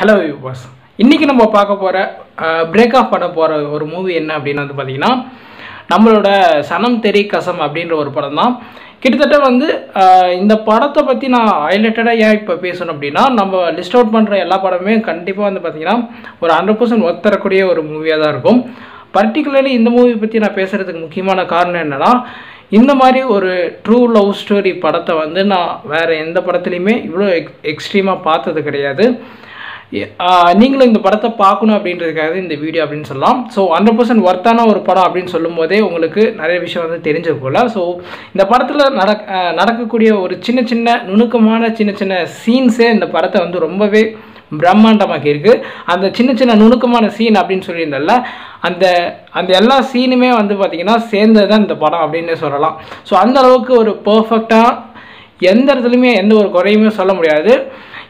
Hello யூபர்ஸ் இன்றைக்கி நம்ம பார்க்க போகிற பிரேக் ஆஃப் பண்ண போகிற ஒரு மூவி என்ன அப்படின்னு வந்து பார்த்தீங்கன்னா நம்மளோட சனம் தெரி கசம் அப்படின்ற ஒரு படம் தான். கிட்டத்தட்ட வந்து இந்த படத்தை பற்றி நான் ஹைலைட்டடாக ஏன் இப்போ பேசணும் அப்படின்னா நம்ம லிஸ்ட் அவுட் பண்ணுற எல்லா படமுமே கண்டிப்பாக வந்து பார்த்திங்கன்னா ஒரு ஹண்ட்ரட் பர்சன்ட் ஒத்தரக்கூடிய ஒரு மூவியாக தான் இருக்கும். பர்டிகுலர்லி இந்த மூவி பற்றி நான் பேசுகிறதுக்கு முக்கியமான காரணம் என்னென்னா இந்த மாதிரி ஒரு ட்ரூ லவ் ஸ்டோரி படத்தை வந்து நான் வேறு எந்த படத்துலையுமே இவ்வளோ எக் எக்ஸ்ட்ரீமாக பார்த்தது கிடையாது. நீங்களும் இந்த படத்தை பார்க்கணும் அப்படின்றதுக்காக இந்த வீடியோ அப்படின்னு சொல்லலாம். ஸோ ஹண்ட்ரட் பர்சன்ட் ஒர்த்தான ஒரு படம் அப்படின்னு சொல்லும்போதே உங்களுக்கு நிறைய விஷயம் வந்து தெரிஞ்சிருக்கும்ல ஸோ இந்த படத்தில் நடக் நடக்கக்கூடிய ஒரு சின்ன சின்ன நுணுக்கமான சின்ன சின்ன சீன்ஸே இந்த படத்தை வந்து ரொம்பவே பிரம்மாண்டமாக்கி இருக்குது அந்த சின்ன சின்ன நுணுக்கமான சீன் அப்படின்னு சொல்லியிருந்தல அந்த அந்த எல்லா சீனுமே வந்து பார்த்திங்கன்னா சேர்ந்தது தான் இந்த படம் அப்படின்னு சொல்லலாம். ஸோ அந்த அளவுக்கு ஒரு பர்ஃபெக்டாக எந்த இடத்துலையுமே எந்த ஒரு குறையுமே சொல்ல முடியாது.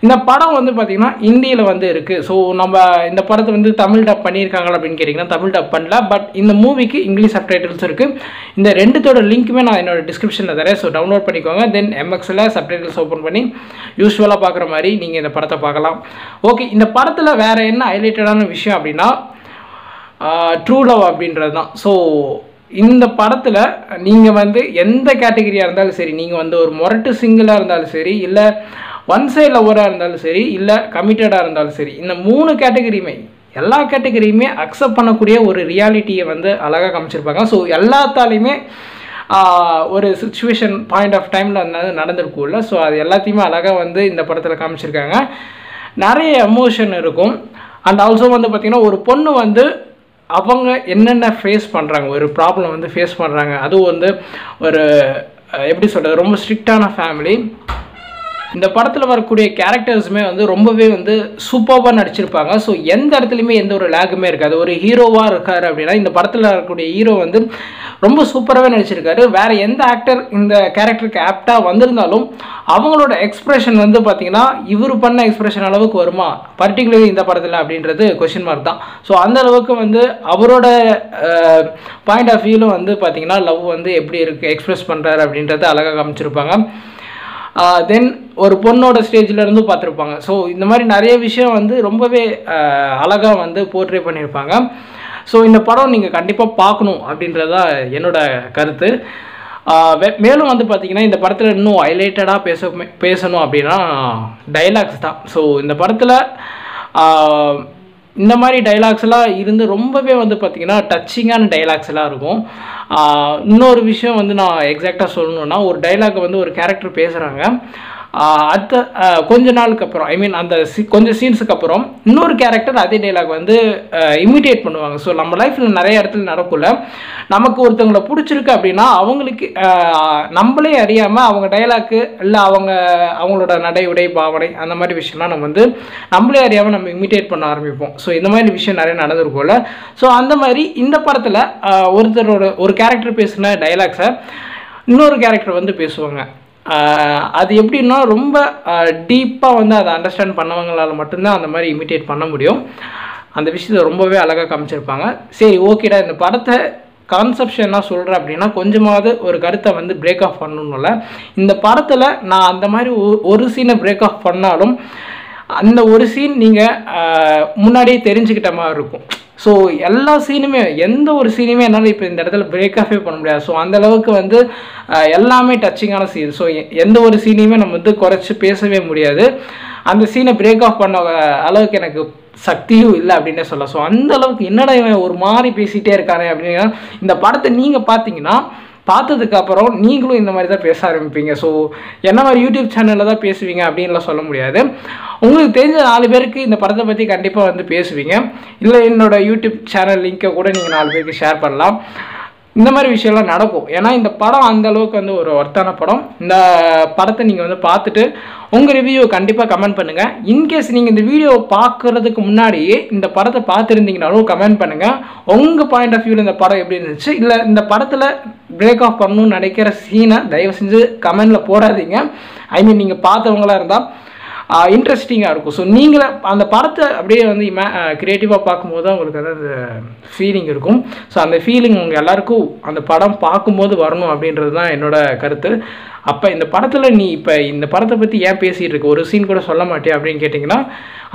இந்த படம் வந்து பார்த்திங்கன்னா இந்தியில் வந்து இருக்குது ஸோ நம்ம இந்த படத்தை வந்து தமிழ் டப் பண்ணியிருக்காங்களா அப்படின்னு கேட்டிங்கன்னா தமிழ் டப் பண்ணல. பட் இந்த மூவிக்கு இங்கிலீஷ் சப்டைட்டில்ஸ் இருக்குது இந்த ரெண்டுத்தோட லிங்க்குமே நான் என்னோட டிஸ்கிரிப்ஷனில் தரேன். ஸோ டவுன்லோட் பண்ணிக்கோங்க. தென் எம்எக்ஸில் சப்டைட்டில்ஸ் ஓப்பன் பண்ணி யூஸ்வலாக பார்க்குற மாதிரி நீங்கள் இந்த படத்தை பார்க்கலாம். ஓகே இந்த படத்தில் வேறு என்ன ஹைலைட்டடான விஷயம் அப்படின்னா ட்ரூ லவ் அப்படின்றது தான். ஸோ இந்த படத்தில் நீங்கள் வந்து எந்த கேட்டகரியாக இருந்தாலும் சரி நீங்கள் வந்து ஒரு மொரட்டு சிங்கிளாக இருந்தாலும் சரி இல்லை ஒன் சைட் லவராக இருந்தாலும் சரி இல்லை கமிட்டடாக இருந்தாலும் சரி இந்த மூணு கேட்டகரியுமே எல்லா கேட்டகரியுமே அக்செப்ட் பண்ணக்கூடிய ஒரு ரியாலிட்டியை வந்து அழகாக காமிச்சிருப்பாங்க. ஸோ எல்லாத்தாலையுமே ஒரு சுச்சுவேஷன் பாயிண்ட் ஆஃப் டைமில் வந்து நடந்திருக்கும்ல. ஸோ அது எல்லாத்தையுமே அழகாக வந்து இந்த படத்தில் காமிச்சிருக்காங்க. நிறைய எமோஷன் இருக்கும். அண்ட் ஆல்சோ வந்து பார்த்திங்கன்னா ஒரு பொண்ணு வந்து அவங்க என்னென்ன ஃபேஸ் பண்ணுறாங்க ஒரு ப்ராப்ளம் வந்து ஃபேஸ் பண்ணுறாங்க அதுவும் வந்து ஒரு எப்படி சொல்கிறது ரொம்ப ஸ்ட்ரிக்டான ஃபேமிலி இந்த படத்தில் வரக்கூடிய கேரக்டர்ஸுமே வந்து ரொம்பவே வந்து சூப்பராக நடிச்சிருப்பாங்க. ஸோ எந்த இடத்துலையுமே எந்த ஒரு லேகுமே இருக்காது. ஒரு ஹீரோவாக இருக்கார் அப்படின்னா இந்த படத்தில் வரக்கூடிய ஹீரோ வந்து ரொம்ப சூப்பராகவே நடிச்சிருக்காரு. வேறு எந்த ஆக்டர் இந்த கேரக்டருக்கு ஆப்டாக வந்திருந்தாலும் அவங்களோட எக்ஸ்பிரஷன் வந்து பார்த்தீங்கன்னா இவர் பண்ண எக்ஸ்ப்ரெஷன் அளவுக்கு வருமா? பர்டிகுலர்லி இந்த படத்தில் அப்படின்றது கொஷின் மார்க் தான். ஸோ அந்த அளவுக்கு வந்து அவரோட பாயிண்ட் ஆஃப் வியூவில் வந்து பார்த்தீங்கன்னா லவ் வந்து எப்படி இருக்குது எக்ஸ்ப்ரெஸ் பண்ணுறாரு அப்படின்றத அழகாக காமிச்சிருப்பாங்க. தென் ஒரு பொண்ணோட ஸ்டேஜில் இருந்து பார்த்துருப்பாங்க. ஸோ இந்த மாதிரி நிறைய விஷயம் வந்து ரொம்பவே அழகாக வந்து போர்ட்ரே பண்ணியிருப்பாங்க. ஸோ இந்த படம் நீங்கள் கண்டிப்பாக பார்க்கணும் அப்படின்றதா என்னோட கருத்து. மேலும் வந்து பார்த்தீங்கன்னா இந்த படத்தில் இன்னும் ஹைலைட்டடாக பேச பேசணும் அப்படின்னா டைலாக்ஸ் தான். ஸோ இந்த படத்தில் இந்த மாதிரி டைலாக்ஸ் எல்லாம் இருந்து ரொம்பவே வந்து பார்த்திங்கன்னா டச்சிங்கான டைலாக்ஸ் எல்லாம் இருக்கும். இன்னொரு விஷயம் வந்து நான் எக்ஸாக்டாக சொல்லணுன்னா ஒரு டைலாக் வந்து ஒரு கேரக்டர் பேசுகிறாங்க அடுத்த கொஞ்ச நாளுக்கு அப்புறம் ஐ மீன் அந்த சி கொஞ்சம் சீன்ஸுக்கு அப்புறம் இன்னொரு கேரக்டர் அதே டைலாக் வந்து இமிட்டேட் பண்ணுவாங்க. ஸோ நம்ம லைஃப்பில் நிறைய இடத்துல நடக்கல நமக்கு ஒருத்தவங்களை பிடிச்சிருக்கு அப்படின்னா அவங்களுக்கு நம்மளே அறியாமல் அவங்க டைலாக்கு இல்லை அவங்க அவங்களோட நடை உடை பாவனை அந்த மாதிரி விஷயம்லாம் நம்ம வந்து நம்மளே அறியாமல் நம்ம இமிட்டேட் பண்ண ஆரம்பிப்போம். ஸோ இந்த மாதிரி விஷயம் நிறைய நடந்திருக்கும்ல. ஸோ அந்த மாதிரி இந்த படத்தில் ஒருத்தரோட ஒரு கேரக்டர் பேசின டைலாக்ஸை இன்னொரு கேரக்டர் வந்து பேசுவாங்க. அது எப்படின்னா ரொம்ப டீப்பாக வந்து அதை அண்டர்ஸ்டாண்ட் பண்ணவங்களால் மட்டும்தான் அந்த மாதிரி இமிட்டேட் பண்ண முடியும். அந்த விஷயத்தை ரொம்பவே அழகாக காமிச்சிருப்பாங்க. சரி ஓகேடா இந்த படத்தை கான்செப்ஷனாக என்ன சொல்கிறேன் அப்படின்னா கொஞ்சமாவது ஒரு கருத்தை வந்து பிரேக் ஆஃப் பண்ணணும்ல இந்த படத்தில் நான் அந்த மாதிரி ஒரு சீனை பிரேக் ஆஃப் பண்ணாலும் அந்த ஒரு சீன் நீங்கள் முன்னாடியே தெரிஞ்சுக்கிட்ட மாதிரி இருக்கும். ஸோ எல்லா சீனுமே எந்த ஒரு சீனுமே என்னால் இப்போ இந்த இடத்துல பிரேக் ஆஃபே பண்ண முடியாது. ஸோ அந்த அளவுக்கு வந்து எல்லாமே டச்சிங்கான சீன் ஸோ எந்த ஒரு சீனையுமே நம்ம வந்து குறைச்சி பேசவே முடியாது. அந்த சீனை பிரேக் ஆஃப் பண்ண அளவுக்கு எனக்கு சக்தியும் இல்லை அப்படின்னே சொல்லலாம். ஸோ அந்த அளவுக்கு என்னடா இவன் ஒரு மாதிரி பேசிகிட்டே இருக்கானே அப்படின்னா இந்த படத்தை நீங்கள் பார்த்தீங்கன்னா பார்த்ததுக்கு அப்புறம் நீங்களும் இந்த மாதிரி தான் பேச ஆரம்பிப்பீங்க. ஸோ என்ன மாதிரி யூடியூப் சேனலில் தான் பேசுவீங்க அப்படின்லாம் சொல்ல முடியாது. உங்களுக்கு தெரிஞ்ச நாலு பேருக்கு இந்த படத்தை பற்றி கண்டிப்பாக வந்து பேசுவீங்க. இல்லை என்னோடய யூடியூப் சேனல் லிங்க்கை கூட நீங்கள் நாலு பேருக்கு ஷேர் பண்ணலாம். இந்த மாதிரி விஷயம்லாம் நடக்கும். ஏன்னா இந்த படம் அந்த அளவுக்கு வந்து ஒரு ஒர்த்தான படம். இந்த படத்தை நீங்கள் வந்து பார்த்துட்டு உங்கள் ரிவ்யூ கண்டிப்பாக கமெண்ட் பண்ணுங்கள் இன்கேஸ் நீங்கள் இந்த வீடியோ பார்க்குறதுக்கு முன்னாடியே இந்த படத்தை பார்த்துருந்தீங்கனாலும் கமெண்ட் பண்ணுங்கள் உங்கள் பாயிண்ட் ஆஃப் வியூவில் இந்த படம் எப்படி இருந்துச்சு? இல்லை இந்த படத்தில் பிரேக் ஆஃப் பண்ணணும்னு நினைக்கிற சீனை தயவு செஞ்சு கமெண்டில் போடாதீங்க. ஐ மீன் நீங்கள் பார்த்தவங்களா இருந்தால் இன்ட்ரெஸ்டிங்காக இருக்கும். ஸோ நீங்களே அந்த படத்தை அப்படியே வந்து இமே க்ரியேட்டிவாக பார்க்கும்போது தான் உங்களுக்கு வந்து அந்த ஃபீலிங் இருக்கும். ஸோ அந்த ஃபீலிங் உங்கள் எல்லாருக்கும் அந்த படம் பார்க்கும்போது வரணும் அப்படின்றது தான் என்னோட கருத்து. அப்போ இந்த படத்தில் நீ இப்போ இந்த படத்தை பற்றி ஏன் பேசிகிட்டு இருக்க? ஒரு சீன் கூட சொல்ல மாட்டே அப்படின்னு கேட்டிங்கன்னா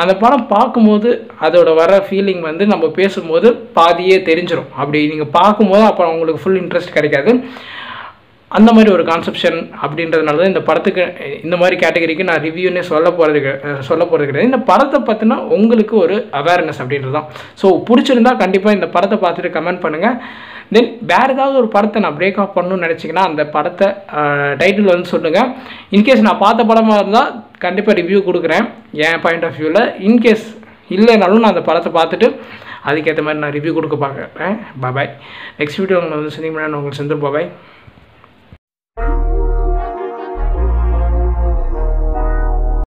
அந்த படம் பார்க்கும்போது அதோட வர ஃபீலிங் வந்து நம்ம பேசும்போது பாதியே தெரிஞ்சிடும் அப்படி நீங்கள் பார்க்கும்போது அப்போ உங்களுக்கு ஃபுல் இன்ட்ரெஸ்ட் கிடைக்காது. அந்த மாதிரி ஒரு கான்செப்ஷன் அப்படின்றதுனால தான் இந்த படத்துக்கு இந்த மாதிரி கேட்டகரிக்கு நான் ரிவ்யூன்னே சொல்ல போகிறது சொல்ல போகிறது கிடையாது. இந்த படத்தை பற்றினா உங்களுக்கு ஒரு அவேர்னஸ் அப்படின்றது தான் ஸோ பிடிச்சிருந்தா கண்டிப்பாக இந்த படத்தை பார்த்துட்டு கமெண்ட் பண்ணுங்கள் தென் வேறு ஏதாவது ஒரு படத்தை நான் பிரேக் ஆஃப் பண்ணணும்னு நினச்சிங்கன்னா அந்த படத்தை டைட்டில் வந்து சொல்லுங்கள் இன்கேஸ் நான் பார்த்த படமாக இருந்தால் கண்டிப்பாக ரிவ்யூ கொடுக்குறேன். என் பாயிண்ட் ஆஃப் வியூவில் இன்கேஸ் இல்லைனாலும் நான் அந்த படத்தை பார்த்துட்டு அதுக்கேற்ற மாதிரி நான் ரிவ்யூ கொடுக்க பார்க்குறேன். பாபாய் நெக்ஸ்ட் வீடியோ உங்களை வந்து சொன்னீங்கன்னா உங்களுக்கு செஞ்சு பாபாய்